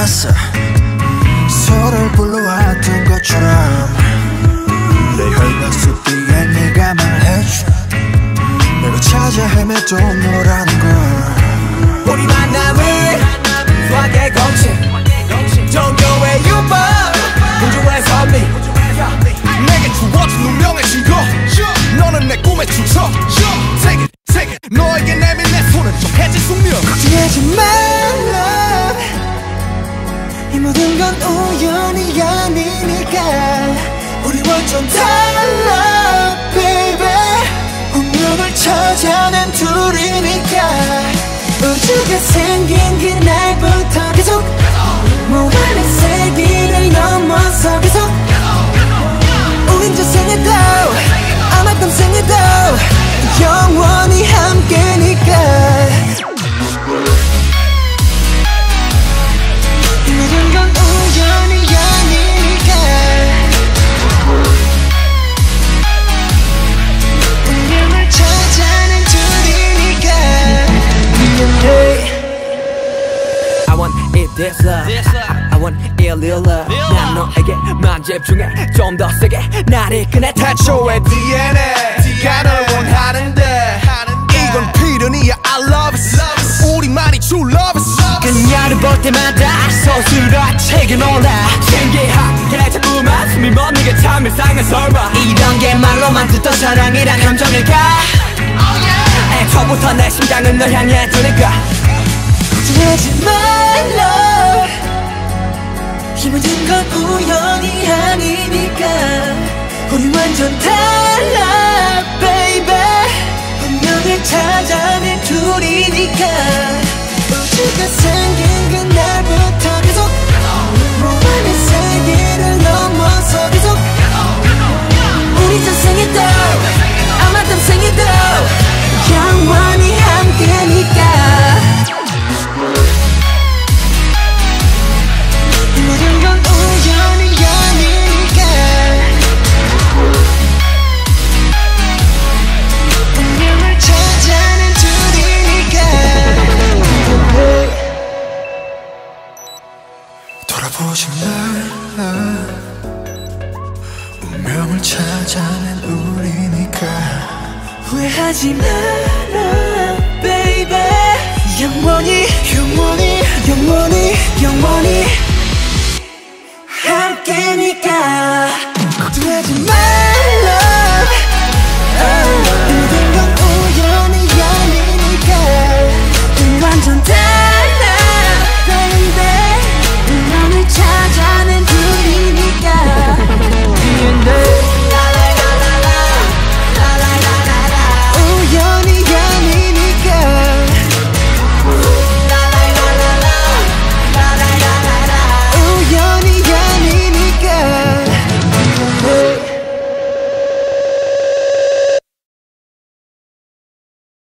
알았어. 서로를 불러왔던 것처럼 내 혈관 뒤에 네가 말해줘. 내가 찾아 헤매도 너라는 걸. 우리 만남을 수학의 공식 종교의 유법. 우주의 선미 내게 주어진 운명의 증거. 너는 내 꿈의 주석 이 모든 건 우연이 아니니까 우리 완전 달라 baby love I want it real love. 난 너에게 만 집중해 좀 더 세게 나를 꺼내 태초의 DNA가 널 원하는데. 이건 필연이야 I love it 우리만이 true love it 그녀를 볼 때마다 서술아 책에 놀라 신기하게 자꾸만 숨이 멎는 게참 일상의 설마. 이런 게 말로만 듣던 사랑이란 감정일까? 애초부터 내 심장은 널 향해 두니까 하지 말라. 이 모든 건 우연이 아니니까. 우리 완전 달라 baby. 운명을 찾아낸 둘이니까. 우주가 생긴 말라. 운명을 찾아낸 우리니까. 후회하지 마라 baby. 영원히 영원히